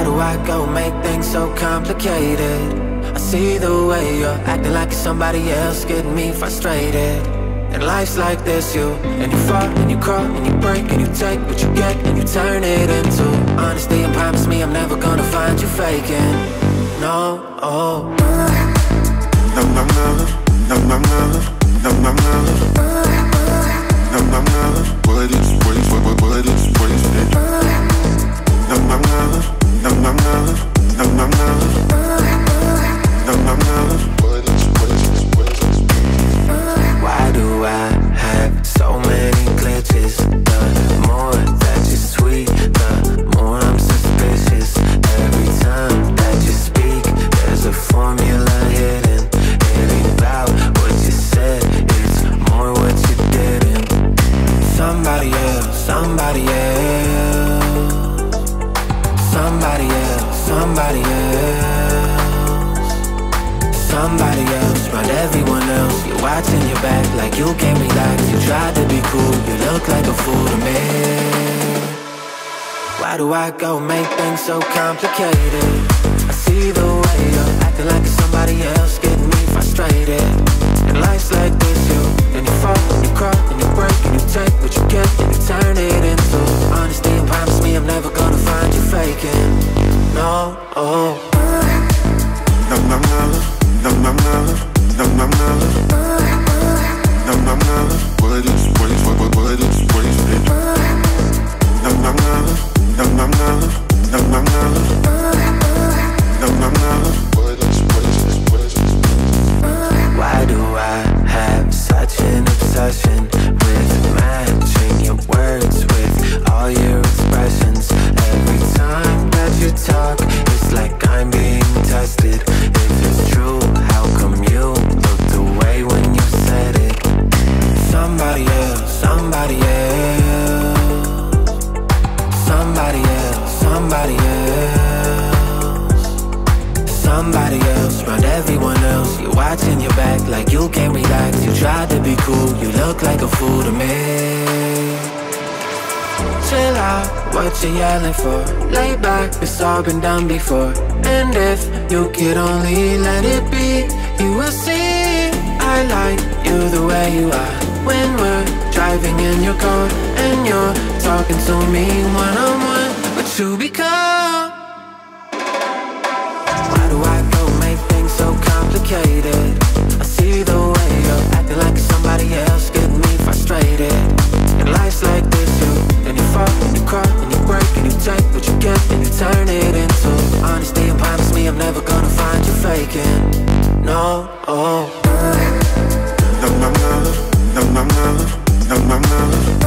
Why do I go make things so complicated? I see the way you're acting like somebody else, getting me frustrated. And life's like this, you And you fall, and you crawl, and you break And you take what you get, and you turn it into Honesty and promise me I'm never gonna find you faking No, oh Somebody else, somebody else. Somebody else, around everyone else. You're watching your back like you can't relax. You tried to be cool, you look like a fool to me. Why do I go make things so complicated? I see the way you're acting like somebody else Getting me frustrated. And life's like this, nam, somebody else. Somebody else, around everyone else. You're watching your back like you can't relax. You try to be cool, you look like a fool to me. Chill out, what you yelling for? Lay back, it's all been done before. And if you could only let it be You will see. I like you the way you are. When we're driving in your car And you're talking to me one-on-one to become Why do I go make things so complicated? I see the way you're acting like somebody else Getting me frustrated And life's like this, you And you fall, and you cry, and you break And you take what you get, and you turn it into Honesty and promise me I'm never gonna find you faking No, oh No, no, no, no, no, no, no, no, no